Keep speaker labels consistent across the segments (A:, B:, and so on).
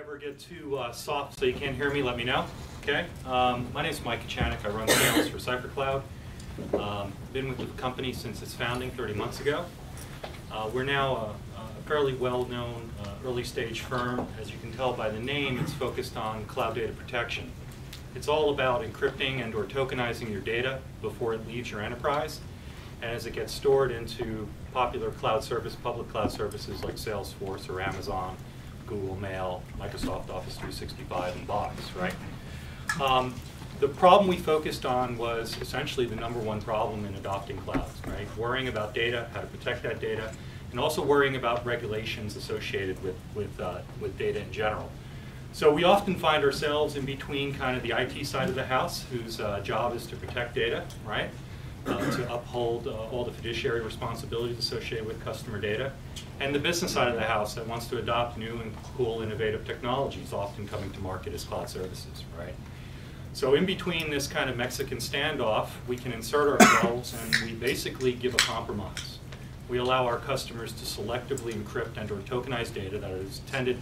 A: ever get too uh, soft so you can't hear me, let me know. Okay. Um, my name is Mike Kachanik. I run sales for CipherCloud. Um, been with the company since its founding 30 months ago. Uh, we're now a, a fairly well-known uh, early-stage firm. As you can tell by the name, it's focused on cloud data protection. It's all about encrypting and or tokenizing your data before it leaves your enterprise and as it gets stored into popular cloud service, public cloud services like Salesforce or Amazon, Google Mail, Microsoft Office 365, and Box, right? Um, the problem we focused on was essentially the number one problem in adopting clouds, right? Worrying about data, how to protect that data, and also worrying about regulations associated with, with, uh, with data in general. So we often find ourselves in between kind of the IT side of the house, whose uh, job is to protect data, right? Uh, to uphold uh, all the fiduciary responsibilities associated with customer data, and the business side of the house that wants to adopt new and cool innovative technologies, often coming to market as cloud services, right? So in between this kind of Mexican standoff, we can insert ourselves and we basically give a compromise. We allow our customers to selectively encrypt and or tokenize data that is intended,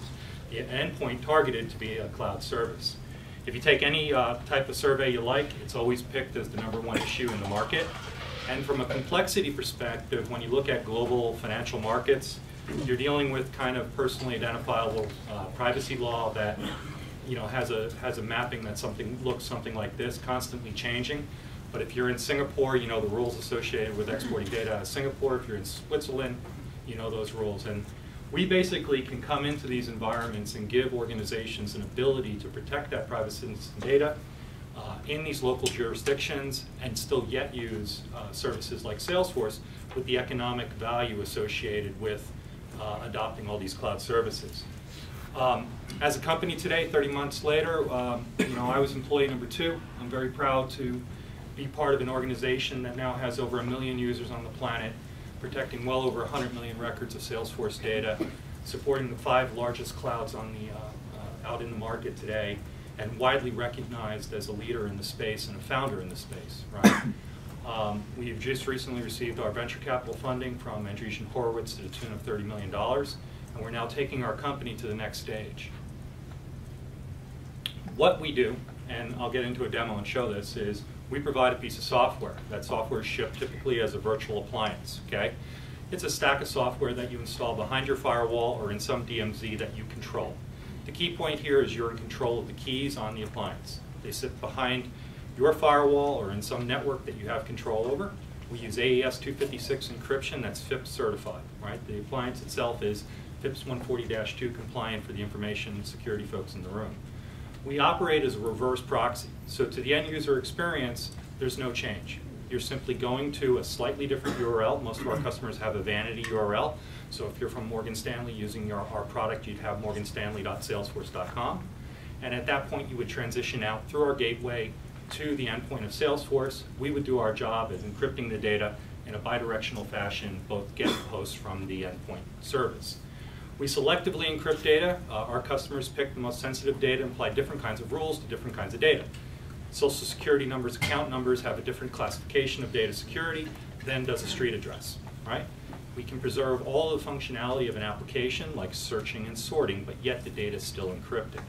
A: the endpoint targeted to be a cloud service. If you take any uh, type of survey you like, it's always picked as the number one issue in the market. And from a complexity perspective, when you look at global financial markets, you're dealing with kind of personally identifiable uh, privacy law that you know has a has a mapping that something looks something like this, constantly changing. But if you're in Singapore, you know the rules associated with exporting data out of Singapore. If you're in Switzerland, you know those rules. And we basically can come into these environments and give organizations an ability to protect that privacy citizen data uh, in these local jurisdictions and still yet use uh, services like Salesforce with the economic value associated with uh, adopting all these cloud services. Um, as a company today, 30 months later, um, you know, I was employee number two. I'm very proud to be part of an organization that now has over a million users on the planet protecting well over 100 million records of Salesforce data, supporting the five largest clouds on the, uh, uh, out in the market today, and widely recognized as a leader in the space and a founder in the space, right? Um, we've just recently received our venture capital funding from Andreessen Horowitz to the tune of $30 million, and we're now taking our company to the next stage. What we do, and I'll get into a demo and show this, is we provide a piece of software. That software is shipped typically as a virtual appliance, okay? It's a stack of software that you install behind your firewall or in some DMZ that you control. The key point here is you're in control of the keys on the appliance. They sit behind your firewall or in some network that you have control over. We use AES 256 encryption that's FIPS certified, right? The appliance itself is FIPS 140-2 compliant for the information security folks in the room we operate as a reverse proxy. So to the end user experience, there's no change. You're simply going to a slightly different URL. Most of our customers have a vanity URL. So if you're from Morgan Stanley using our, our product, you'd have morganstanley.salesforce.com. And at that point, you would transition out through our gateway to the endpoint of Salesforce. We would do our job as encrypting the data in a bidirectional fashion, both get and post from the endpoint service. We selectively encrypt data. Uh, our customers pick the most sensitive data and apply different kinds of rules to different kinds of data. Social security numbers, account numbers have a different classification of data security than does a street address, right? We can preserve all the functionality of an application like searching and sorting, but yet the data is still encrypted.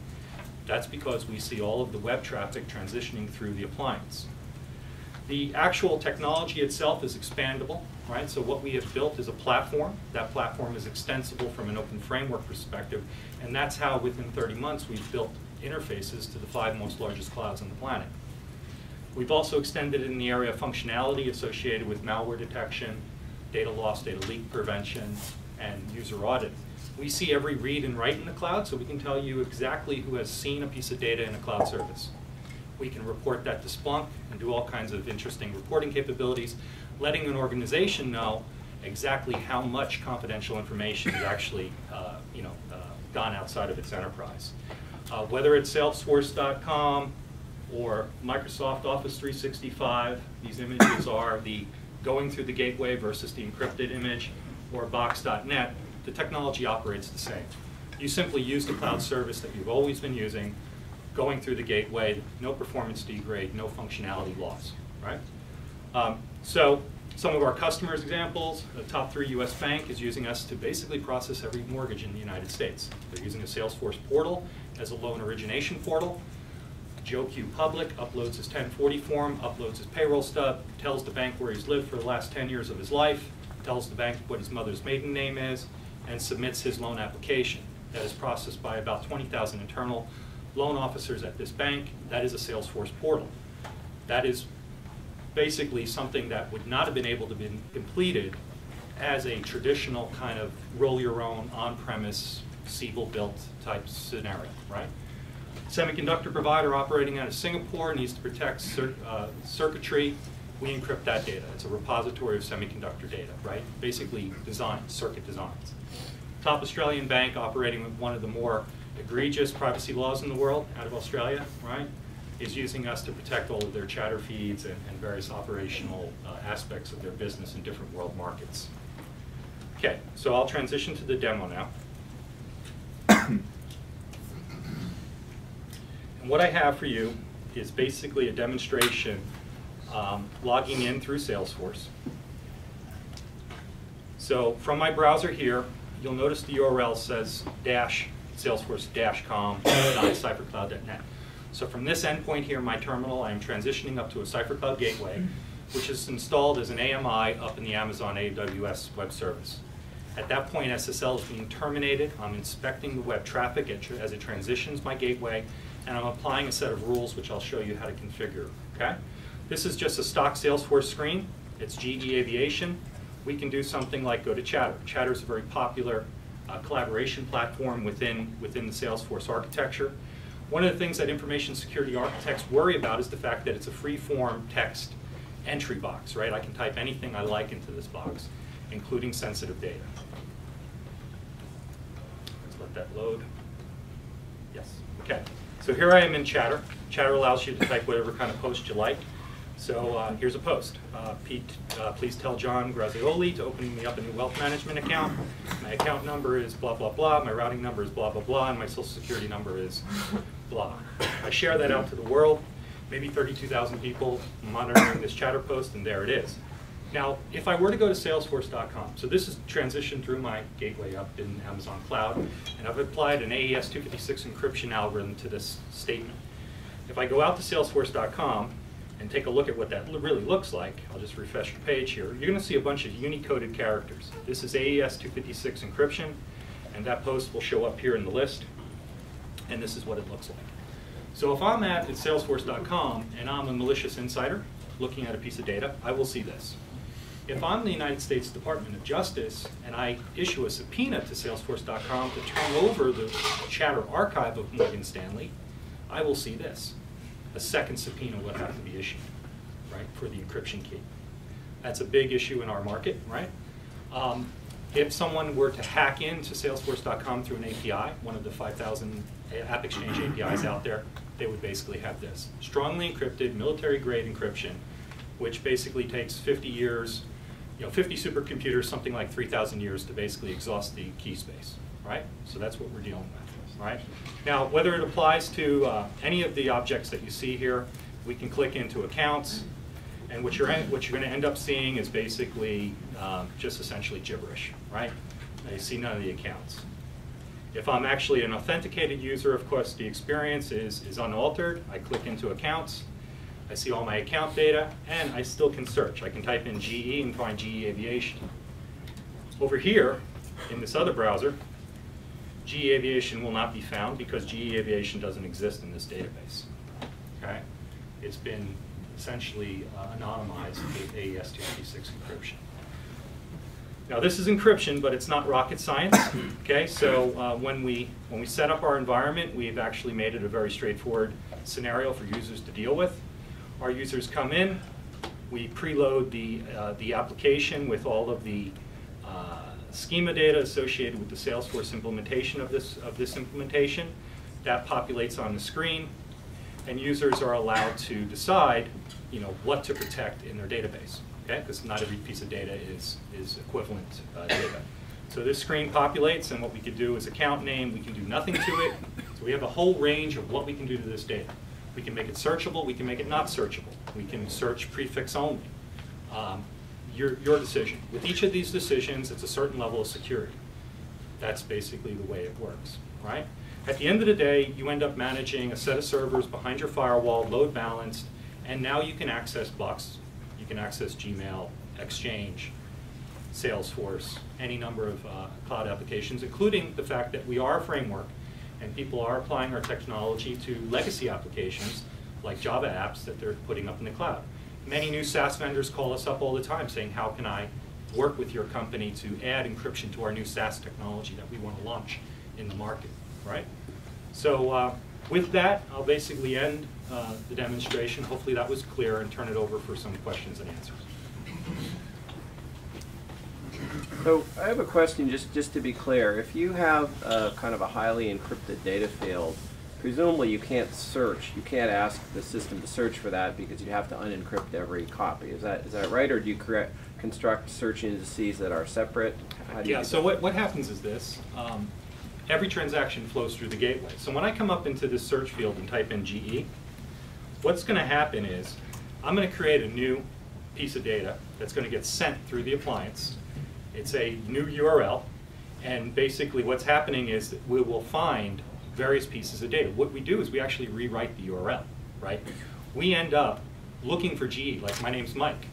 A: That's because we see all of the web traffic transitioning through the appliance. The actual technology itself is expandable, right? So what we have built is a platform. That platform is extensible from an open framework perspective, and that's how within 30 months we've built interfaces to the five most largest clouds on the planet. We've also extended in the area of functionality associated with malware detection, data loss, data leak prevention, and user audit. We see every read and write in the cloud, so we can tell you exactly who has seen a piece of data in a cloud service. We can report that to Splunk and do all kinds of interesting reporting capabilities, letting an organization know exactly how much confidential information is actually uh, you know, uh, gone outside of its enterprise. Uh, whether it's Salesforce.com or Microsoft Office 365, these images are the going through the gateway versus the encrypted image, or Box.net, the technology operates the same. You simply use the cloud service that you've always been using, going through the gateway, no performance degrade, no functionality loss, right? Um, so Some of our customers examples, a top three US bank is using us to basically process every mortgage in the United States. They're using a Salesforce portal as a loan origination portal. Joe Q Public uploads his 1040 form, uploads his payroll stub, tells the bank where he's lived for the last 10 years of his life, tells the bank what his mother's maiden name is, and submits his loan application. That is processed by about 20,000 internal loan officers at this bank. That is a Salesforce portal. That is basically something that would not have been able to be completed as a traditional kind of roll your own on-premise Siebel built type scenario, right? Semiconductor provider operating out of Singapore needs to protect cir uh, circuitry. We encrypt that data. It's a repository of semiconductor data, right? Basically designs, circuit designs. Top Australian bank operating with one of the more egregious privacy laws in the world out of Australia, right? Is using us to protect all of their chatter feeds and, and various operational uh, aspects of their business in different world markets. Okay, so I'll transition to the demo now. and what I have for you is basically a demonstration um, logging in through Salesforce. So from my browser here, you'll notice the URL says dash salesforce-com.ciphercloud.net. So from this endpoint here my terminal, I'm transitioning up to a CipherCloud gateway, which is installed as an AMI up in the Amazon AWS web service. At that point, SSL is being terminated. I'm inspecting the web traffic as it transitions my gateway, and I'm applying a set of rules which I'll show you how to configure, okay? This is just a stock Salesforce screen. It's GE Aviation. We can do something like go to Chatter. Chatter is a very popular uh, collaboration platform within, within the Salesforce architecture. One of the things that information security architects worry about is the fact that it's a free-form text entry box, right? I can type anything I like into this box, including sensitive data. Let's let that load. Yes, okay. So here I am in Chatter. Chatter allows you to type whatever kind of post you like. So uh, here's a post. Uh, Pete, uh, please tell John Grazioli to open me up a new wealth management account. My account number is blah, blah, blah. My routing number is blah, blah, blah. And my social security number is blah. I share that out to the world. Maybe 32,000 people monitoring this chatter post, and there it is. Now, if I were to go to salesforce.com, so this is transitioned through my gateway up in Amazon Cloud, and I've applied an AES 256 encryption algorithm to this statement. If I go out to salesforce.com, and take a look at what that really looks like, I'll just refresh the page here, you're going to see a bunch of Unicoded characters. This is AES 256 encryption, and that post will show up here in the list, and this is what it looks like. So if I'm at salesforce.com and I'm a malicious insider looking at a piece of data, I will see this. If I'm the United States Department of Justice and I issue a subpoena to salesforce.com to turn over the chatter archive of Morgan Stanley, I will see this a second subpoena would have to be issued, right, for the encryption key. That's a big issue in our market, right? Um, if someone were to hack into salesforce.com through an API, one of the 5,000 App Exchange APIs out there, they would basically have this. Strongly encrypted, military-grade encryption, which basically takes 50 years, you know, 50 supercomputers, something like 3,000 years to basically exhaust the key space, right? So that's what we're dealing with right? Now, whether it applies to uh, any of the objects that you see here, we can click into accounts, and what you're, what you're going to end up seeing is basically um, just essentially gibberish, right? You see none of the accounts. If I'm actually an authenticated user, of course, the experience is, is unaltered. I click into accounts, I see all my account data, and I still can search. I can type in GE and find GE Aviation. Over here, in this other browser, GE Aviation will not be found because GE Aviation doesn't exist in this database. Okay? It's been essentially uh, anonymized with AES-256 encryption. Now this is encryption, but it's not rocket science. Okay, so uh, when we when we set up our environment, we've actually made it a very straightforward scenario for users to deal with. Our users come in, we preload the uh, the application with all of the schema data associated with the Salesforce implementation of this, of this implementation. That populates on the screen, and users are allowed to decide you know, what to protect in their database, okay? Because not every piece of data is, is equivalent uh, data. So this screen populates, and what we could do is account name, we can do nothing to it. So we have a whole range of what we can do to this data. We can make it searchable, we can make it not searchable. We can search prefix only. Um, your, your decision. With each of these decisions, it's a certain level of security. That's basically the way it works, right? At the end of the day, you end up managing a set of servers behind your firewall, load balanced, and now you can access Box, you can access Gmail, Exchange, Salesforce, any number of uh, cloud applications, including the fact that we are a framework and people are applying our technology to legacy applications like Java apps that they're putting up in the cloud. Many new SaaS vendors call us up all the time saying, how can I work with your company to add encryption to our new SaaS technology that we want to launch in the market, right? So uh, with that, I'll basically end uh, the demonstration. Hopefully that was clear and turn it over for some questions and answers.
B: So I have a question, just, just to be clear. If you have a, kind of a highly encrypted data field, presumably you can't search, you can't ask the system to search for that because you'd have to unencrypt every copy. Is that, is that right, or do you correct, construct search indices that are separate?
A: Yeah, so
B: that?
A: what, what happens is this. Um, every transaction flows through the gateway. So when I come up into this search field and type in GE, what's going to happen is I'm going to create a new piece of data that's going to get sent through the appliance. It's a new URL, and basically what's happening is that we will find various pieces of data. What we do is we actually rewrite the URL, right? We end up looking for GE, like my name's Mike.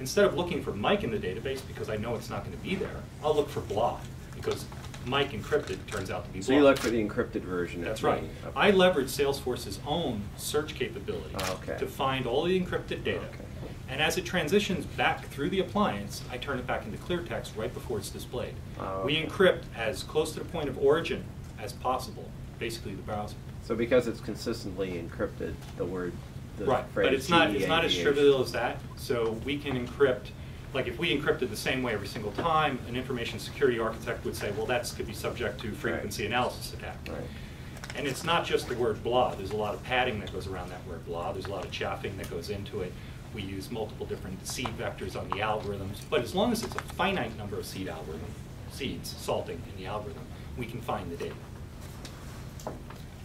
A: Instead of looking for Mike in the database because I know it's not going to be there, I'll look for blah because Mike encrypted turns out to be blah.
B: So you look for the encrypted version.
A: That's right.
B: okay.
A: I leverage Salesforce's own search capability
B: Oh, okay.
A: to find all the encrypted data.
B: Okay.
A: And as it transitions back through the appliance, I turn it back into clear text right before it's displayed.
B: Oh,
A: We encrypt as close to the point of origin as possible, basically the browser.
B: So because it's consistently encrypted, the word, the
A: Right,
B: phrase
A: but it's not, it's not as trivial as that. So we can encrypt, like if we encrypted the same way every single time, an information security architect would say, well, that's could be subject to frequency analysis attack.
B: Right.
A: And it's not just the word blah. There's a lot of padding that goes around that word blah. There's a lot of chaffing that goes into it. We use multiple different seed vectors on the algorithms. But as long as it's a finite number of seed algorithm, seeds, salting in the algorithm, we can find the data.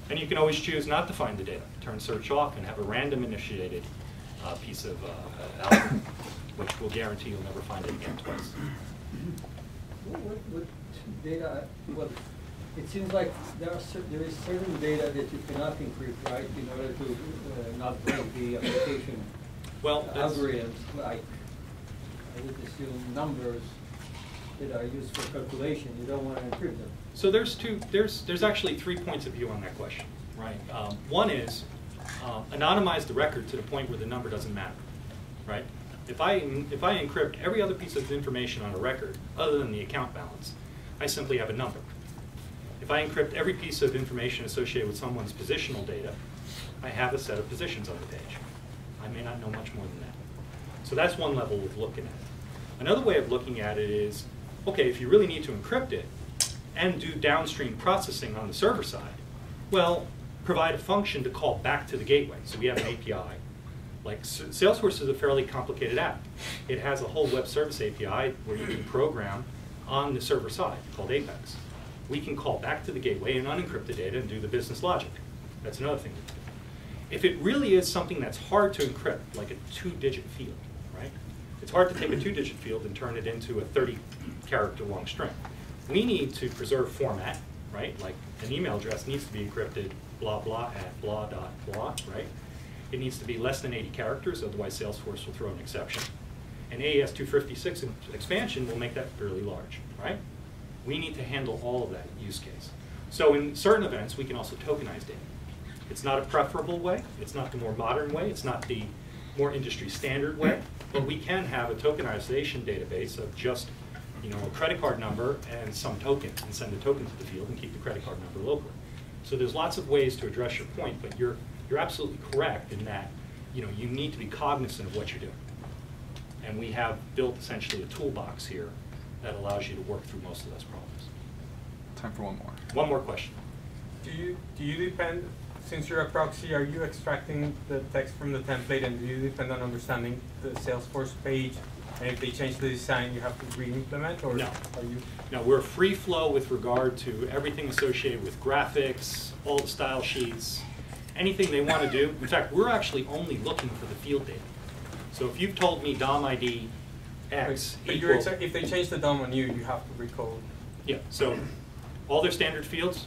A: And you can always choose not to find the data. Turn search off and have a random initiated uh, piece of uh, algorithm, which will guarantee you'll never find it again twice.
C: What, what, what data, well, it seems like there are, cer- there is certain data that you cannot encrypt, right, in order to uh, not break the application
A: Well,
C: algorithms, like, I would assume numbers that are used for calculation, you don't want to encrypt them.
A: So there's two, there's, there's actually three points of view on that question, right? Um, one is um, anonymize the record to the point where the number doesn't matter, right? If I, if I encrypt every other piece of information on a record, other than the account balance, I simply have a number. If I encrypt every piece of information associated with someone's positional data, I have a set of positions on the page. I may not know much more than that. So that's one level of looking at it. Another way of looking at it is, okay, if you really need to encrypt it and do downstream processing on the server side, well, provide a function to call back to the gateway. So we have an API. Like Salesforce is a fairly complicated app. It has a whole web service API where you can program on the server side called Apex. We can call back to the gateway and unencrypt the data and do the business logic. That's another thing. If it really is something that's hard to encrypt, like a two-digit field? It's hard to take a two-digit field and turn it into a 30-character long string. We need to preserve format, right? Like an email address needs to be encrypted blah blah at blah dot blah, right? It needs to be less than 80 characters, otherwise Salesforce will throw an exception. And AES 256 expansion will make that fairly large, right? We need to handle all of that use case. So in certain events, we can also tokenize data. It's not a preferable way, it's not the more modern way, it's not the more industry standard way, but we can have a tokenization database of just, you know, a credit card number and some token, and send a token to the field and keep the credit card number locally. So there's lots of ways to address your point, but you're, you're absolutely correct in that, you know, you need to be cognizant of what you're doing. And we have built essentially a toolbox here that allows you to work through most of those problems.
D: Time for one more.
A: One more question.
E: Do you, do you depend, since you're a proxy, are you extracting the text from the template and do you depend on understanding the Salesforce page? And if they change the design, you have to re-implement or
A: No.
E: are you?
A: Now, we're free flow with regard to everything associated with graphics, all the style sheets, anything they want to do. In fact, we're actually only looking for the field data. So if you've told me DOM ID X
E: But if they change the DOM on you, you have to recode.
A: Yeah, so all their standard fields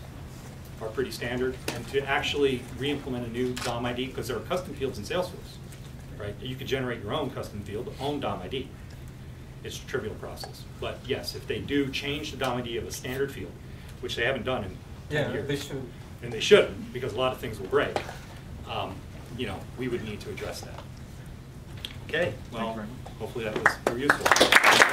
A: are pretty standard, and to actually re-implement a new DOM ID, because there are custom fields in Salesforce, right? You could generate your own custom field, own DOM ID. It's a trivial process. But yes, if they do change the DOM ID of a standard field, which they haven't done in ten
E: Yeah,
A: years.
E: they should.
A: And they shouldn't, because a lot of things will break, um, you know, we would need to address that. Okay, well, hopefully that was very useful.